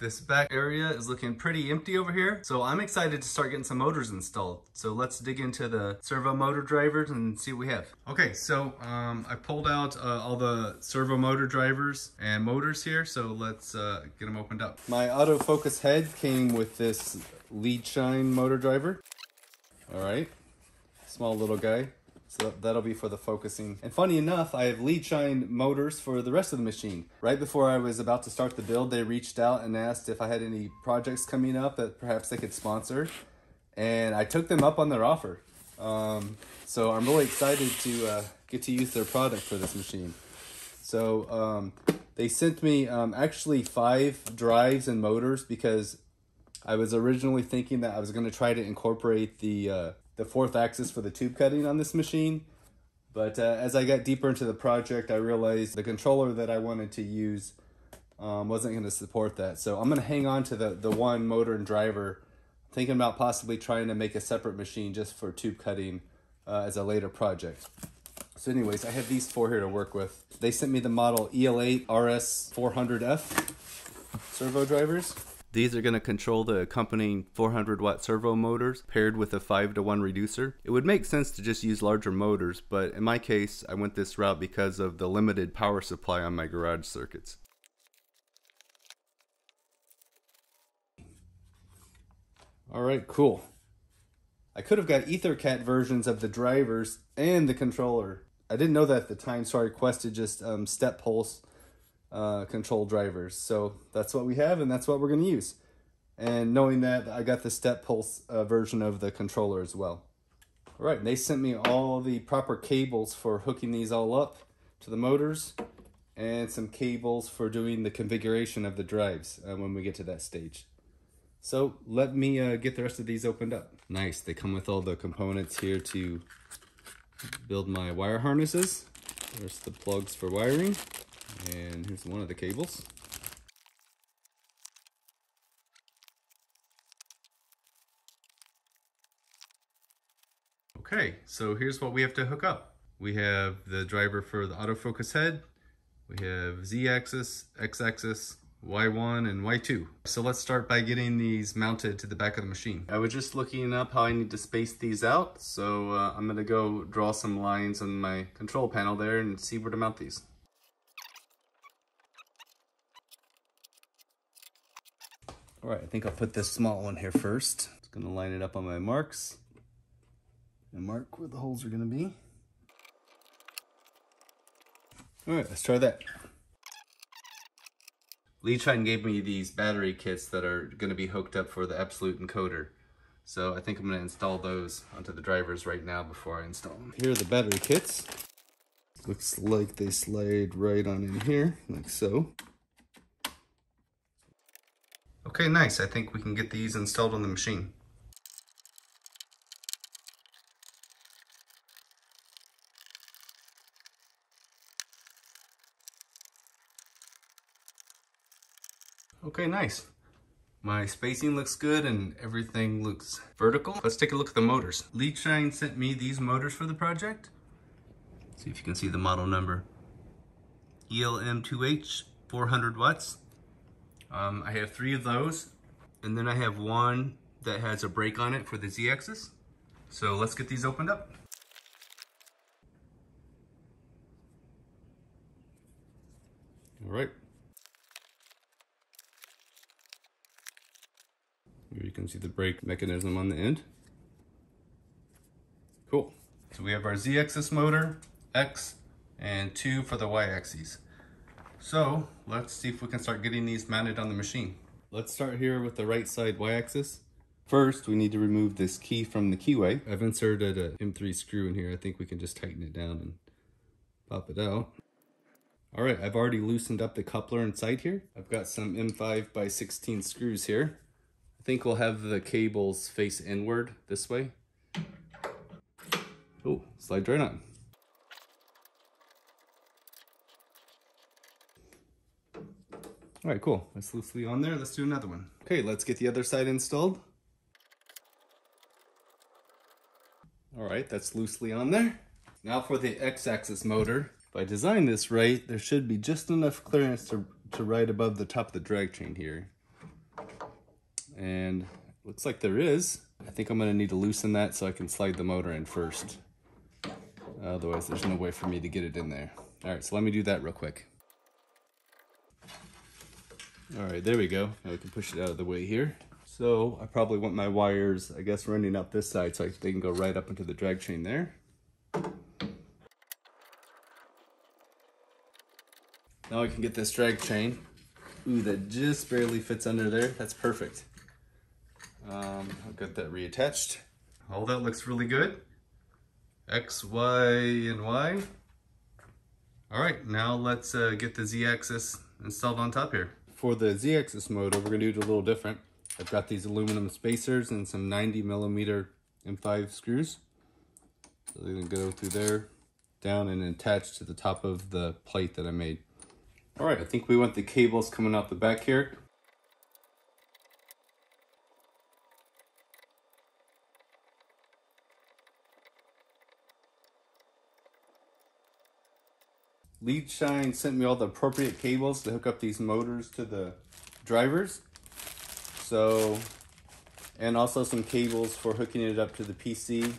This back area is looking pretty empty over here, so I'm excited to start getting some motors installed. So let's dig into the servo motor drivers and see what we have. Okay, so um, I pulled out uh, all the servo motor drivers and motors here, so let's uh, get them opened up. My autofocus head came with this Leadshine motor driver. All right, small little guy. So that'll be for the focusing. And funny enough, I have Leadshine motors for the rest of the machine. Right before I was about to start the build, they reached out and asked if I had any projects coming up that perhaps they could sponsor. And I took them up on their offer. Um, so I'm really excited to uh, get to use their product for this machine. So um, they sent me um, actually five drives and motors because I was originally thinking that I was going to try to incorporate the uh, the fourth axis for the tube cutting on this machine. But uh, as I got deeper into the project, I realized the controller that I wanted to use um, wasn't going to support that. So I'm going to hang on to the, the one motor and driver, thinking about possibly trying to make a separate machine just for tube cutting uh, as a later project. So anyways, I have these four here to work with. They sent me the model EL8 RS400F servo drivers. These are going to control the accompanying 400 watt servo motors paired with a 5 to 1 reducer. It would make sense to just use larger motors, but in my case, I went this route because of the limited power supply on my garage circuits. Alright, cool. I could have got EtherCAT versions of the drivers and the controller. I didn't know that at the time, so I requested just um, step pulse uh, control drivers. So that's what we have and that's what we're going to use. And knowing that, I got the step pulse uh, version of the controller as well. All right, they sent me all the proper cables for hooking these all up to the motors and some cables for doing the configuration of the drives uh, when we get to that stage. So let me uh, get the rest of these opened up. Nice, they come with all the components here to build my wire harnesses. There's the plugs for wiring. And here's one of the cables. Okay, so here's what we have to hook up. We have the driver for the autofocus head. We have Z-axis, X-axis, Y1 and Y2. So let's start by getting these mounted to the back of the machine. I was just looking up how I need to space these out. So uh, I'm gonna go draw some lines on my control panel there and see where to mount these. All right, I think I'll put this small one here first. Just gonna line it up on my marks and mark where the holes are gonna be. All right, let's try that. Lee Leadshine gave me these battery kits that are gonna be hooked up for the Absolute encoder. So I think I'm gonna install those onto the drivers right now before I install them. Here are the battery kits. Looks like they slide right on in here, like so. Okay, nice. I think we can get these installed on the machine. Okay, nice. My spacing looks good and everything looks vertical. Let's take a look at the motors. Leadshine sent me these motors for the project. See if you can see the model number. ELM2H, 400 watts. Um, I have three of those, and then I have one that has a brake on it for the Z-axis. So let's get these opened up. All right. Here you can see the brake mechanism on the end. Cool. So we have our Z-axis motor, X, and two for the Y-axis. So let's see if we can start getting these mounted on the machine. Let's start here with the right side y-axis. First, we need to remove this key from the keyway. I've inserted a M3 screw in here. I think we can just tighten it down and pop it out. All right, I've already loosened up the coupler inside here. I've got some M5 by 16 screws here. I think we'll have the cables face inward this way. Oh, slide right on. All right, cool. That's loosely on there. Let's do another one. Okay, let's get the other side installed. All right, that's loosely on there. Now for the X-axis motor. If I design this right, there should be just enough clearance to, to right above the top of the drag chain here. and looks like there is. I think I'm gonna need to loosen that so I can slide the motor in first. Otherwise, there's no way for me to get it in there. All right, so let me do that real quick. All right, there we go. Now we can push it out of the way here. So I probably want my wires, I guess, running up this side so they can go right up into the drag chain there. Now I can get this drag chain. Ooh, that just barely fits under there. That's perfect. Um, I'll get that reattached. All that looks really good. X, Y, and Y. All right, now let's uh, get the Z-axis installed on top here. For the Z-axis motor, we're gonna do it a little different. I've got these aluminum spacers and some 90 millimeter M5 screws. So they're gonna go through there, down and attach to the top of the plate that I made. All right, I think we want the cables coming out the back here. Leadshine sent me all the appropriate cables to hook up these motors to the drivers. So, and also some cables for hooking it up to the PC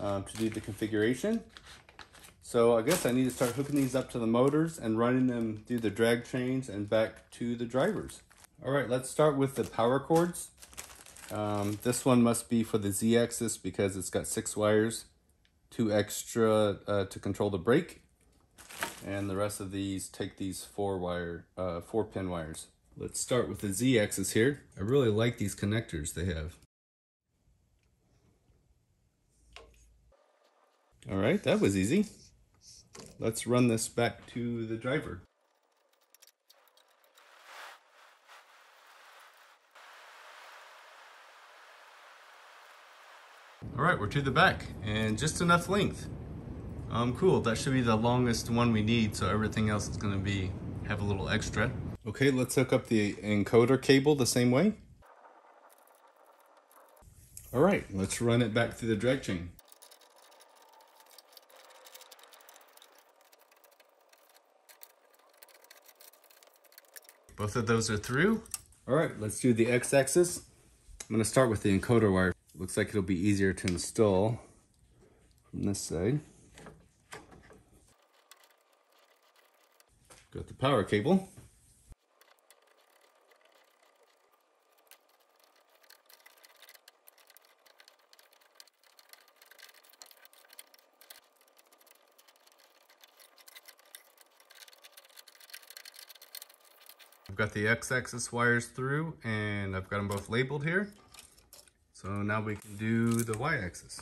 um, to do the configuration. So I guess I need to start hooking these up to the motors and running them through the drag chains and back to the drivers. All right, let's start with the power cords. Um, this one must be for the Z-axis because it's got six wires, two extra uh, to control the brake and the rest of these take these four wire, uh, four pin wires. Let's start with the Z axis here. I really like these connectors they have. All right, that was easy. Let's run this back to the driver. All right, we're to the back and just enough length. Um, cool, that should be the longest one we need, so everything else is gonna be, have a little extra. Okay, let's hook up the encoder cable the same way. All right, let's run it back through the drag chain. Both of those are through. All right, let's do the x-axis. I'm gonna start with the encoder wire. Looks like it'll be easier to install from this side. Got the power cable. I've got the x-axis wires through and I've got them both labeled here. So now we can do the y-axis.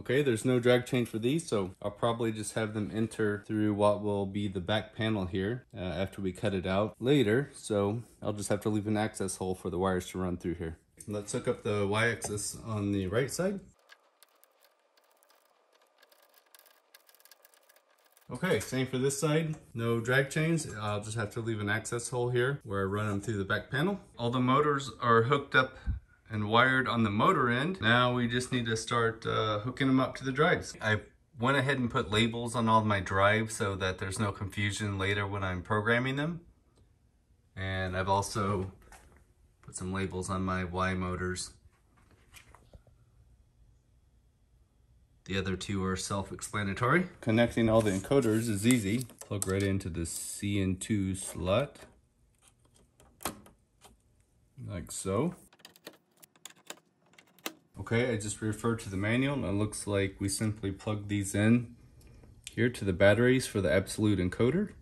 Okay, there's no drag chain for these, so I'll probably just have them enter through what will be the back panel here uh, after we cut it out later. So I'll just have to leave an access hole for the wires to run through here. Let's hook up the y-axis on the right side. Okay, same for this side. No drag chains. I'll just have to leave an access hole here where I run them through the back panel. All the motors are hooked up and wired on the motor end. Now we just need to start uh, hooking them up to the drives. I went ahead and put labels on all my drives so that there's no confusion later when I'm programming them. And I've also put some labels on my Y motors. The other two are self-explanatory. Connecting all the encoders is easy. Plug right into the CN2 slot. Like so. Okay, I just referred to the manual and it looks like we simply plug these in here to the batteries for the absolute encoder.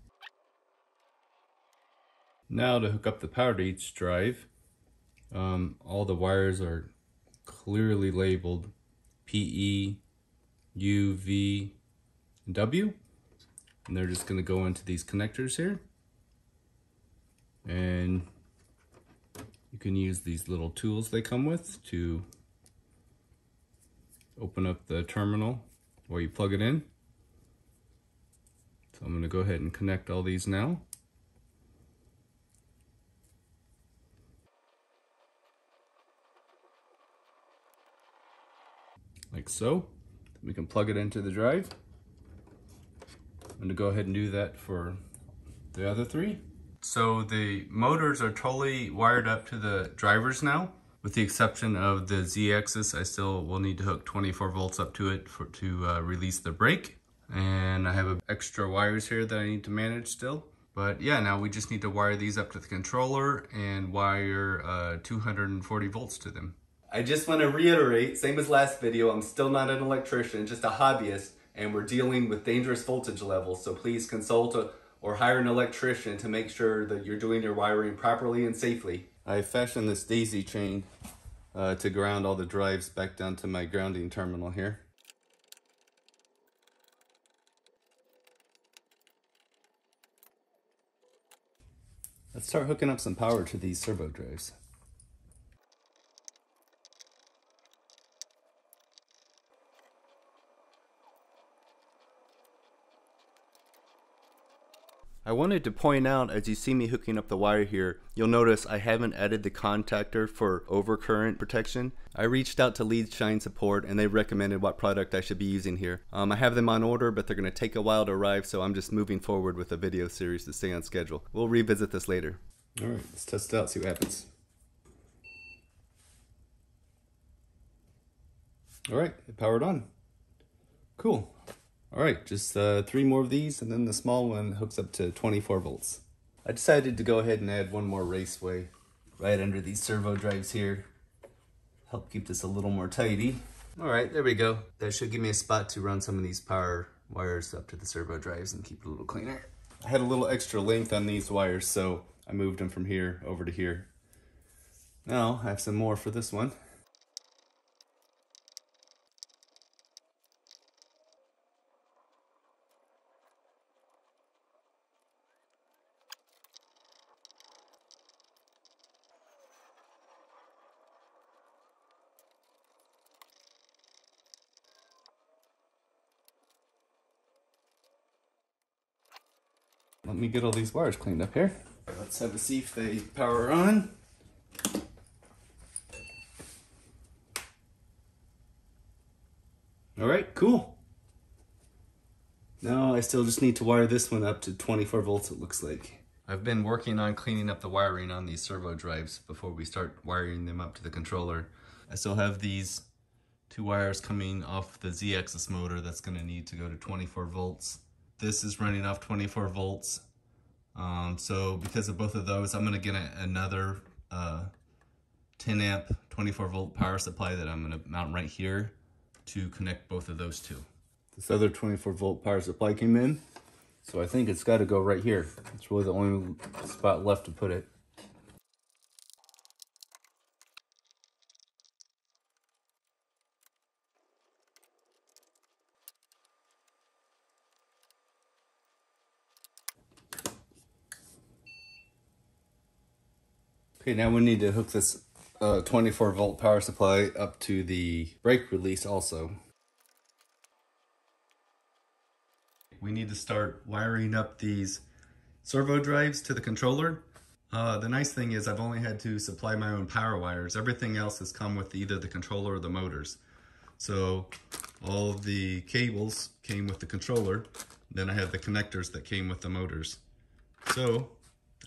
Now to hook up the power to each drive, um, all the wires are clearly labeled PE, U, V, and W. And they're just gonna go into these connectors here. And you can use these little tools they come with to open up the terminal where you plug it in. So I'm going to go ahead and connect all these now. Like so. We can plug it into the drive. I'm going to go ahead and do that for the other three. So the motors are totally wired up to the drivers now. With the exception of the Z-axis, I still will need to hook 24 volts up to it for, to uh, release the brake. And I have extra wires here that I need to manage still. But yeah, now we just need to wire these up to the controller and wire uh, 240 volts to them. I just want to reiterate, same as last video, I'm still not an electrician, just a hobbyist, and we're dealing with dangerous voltage levels, so please consult a, or hire an electrician to make sure that you're doing your wiring properly and safely. I fashioned this daisy chain uh, to ground all the drives back down to my grounding terminal here. Let's start hooking up some power to these servo drives. I wanted to point out as you see me hooking up the wire here, you'll notice I haven't added the contactor for overcurrent protection. I reached out to Leadshine support and they recommended what product I should be using here. Um, I have them on order but they're going to take a while to arrive so I'm just moving forward with a video series to stay on schedule. We'll revisit this later. Alright, let's test it out, see what happens. Alright, it powered on. Cool. All right, just uh, three more of these, and then the small one hooks up to 24 volts. I decided to go ahead and add one more raceway right under these servo drives here. Help keep this a little more tidy. All right, there we go. That should give me a spot to run some of these power wires up to the servo drives and keep it a little cleaner. I had a little extra length on these wires, so I moved them from here over to here. Now I have some more for this one. Let me get all these wires cleaned up here. Let's have a see if they power on. All right, cool. Now I still just need to wire this one up to 24 volts it looks like. I've been working on cleaning up the wiring on these servo drives before we start wiring them up to the controller. I still have these two wires coming off the Z-axis motor that's gonna need to go to 24 volts. This is running off 24 volts. Um, so because of both of those, I'm gonna get a, another uh, 10 amp 24 volt power supply that I'm gonna mount right here to connect both of those two. This other 24 volt power supply came in, so I think it's gotta go right here. It's really the only spot left to put it. Okay, now we need to hook this uh, 24 volt power supply up to the brake release also. We need to start wiring up these servo drives to the controller. Uh, the nice thing is I've only had to supply my own power wires. Everything else has come with either the controller or the motors. So all the cables came with the controller. Then I have the connectors that came with the motors. So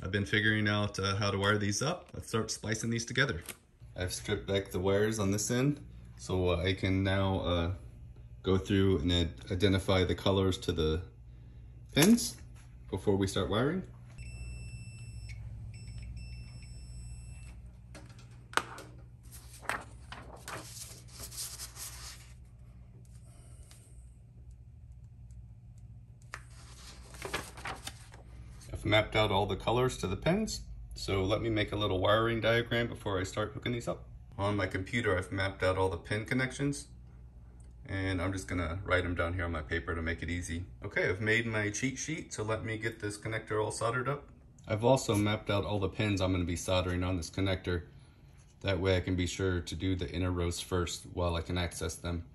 I've been figuring out uh, how to wire these up. Let's start splicing these together. I've stripped back the wires on this end so I can now uh, go through and identify the colors to the pins before we start wiring. I've mapped out all the colors to the pins. So let me make a little wiring diagram before I start hooking these up. On my computer, I've mapped out all the pin connections and I'm just gonna write them down here on my paper to make it easy. Okay, I've made my cheat sheet, so let me get this connector all soldered up. I've also mapped out all the pins I'm gonna be soldering on this connector. That way I can be sure to do the inner rows first while I can access them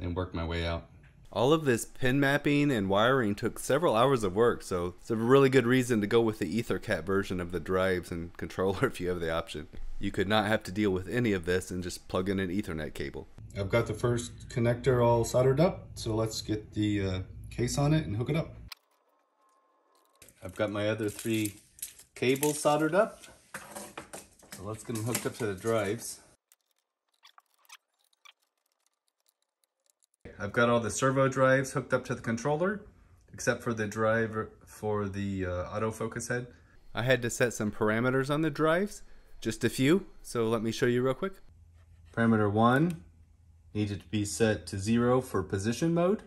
and work my way out. All of this pin mapping and wiring took several hours of work, so it's a really good reason to go with the EtherCAT version of the drives and controller if you have the option. You could not have to deal with any of this and just plug in an Ethernet cable. I've got the first connector all soldered up, so let's get the uh, case on it and hook it up. I've got my other three cables soldered up. So let's get them hooked up to the drives. I've got all the servo drives hooked up to the controller, except for the drive for the uh, autofocus head. I had to set some parameters on the drives, just a few, so let me show you real quick. Parameter one needed to be set to zero for position mode.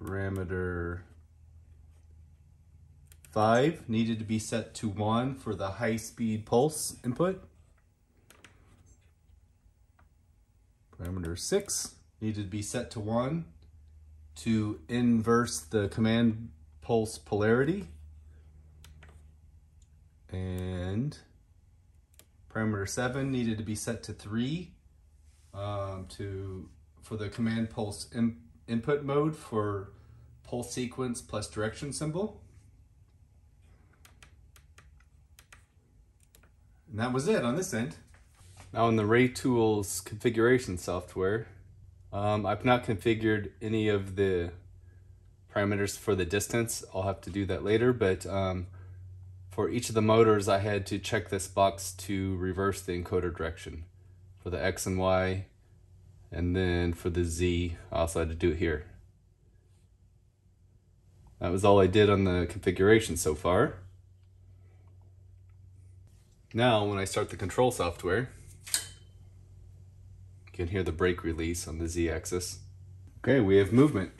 Parameter 5 needed to be set to 1 for the high-speed pulse input. Parameter 6 needed to be set to 1 to inverse the command pulse polarity. And parameter 7 needed to be set to 3 um, to for the command pulse in, input mode for pulse sequence plus direction symbol. And that was it on this end. Now in the Raytools configuration software, um, I've not configured any of the parameters for the distance. I'll have to do that later, but um, for each of the motors, I had to check this box to reverse the encoder direction for the X and Y. And then for the Z, I also had to do it here. That was all I did on the configuration so far. Now, when I start the control software, you can hear the brake release on the z-axis. Okay, we have movement.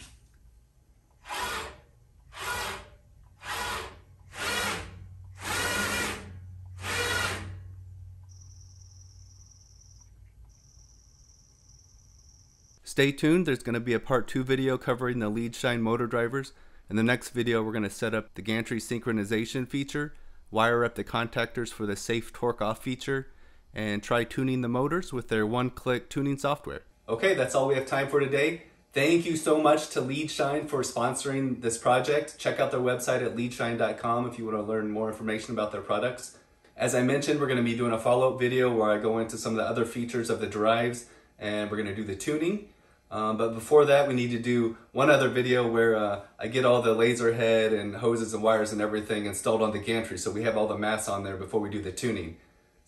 Stay tuned, there's going to be a part 2 video covering the Leadshine motor drivers. In the next video, we're going to set up the gantry synchronization feature, wire up the contactors for the safe torque off feature, and try tuning the motors with their one-click tuning software. Okay, that's all we have time for today. Thank you so much to Leadshine for sponsoring this project. Check out their website at leadshine.com if you want to learn more information about their products. As I mentioned, we're going to be doing a follow-up video where I go into some of the other features of the drives and we're going to do the tuning. Um, but before that, we need to do one other video where uh, I get all the laser head and hoses and wires and everything installed on the gantry so we have all the mass on there before we do the tuning.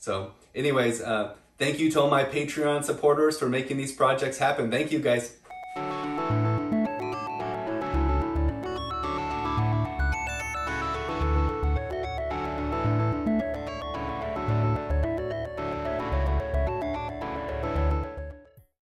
So anyways, uh, thank you to all my Patreon supporters for making these projects happen. Thank you guys.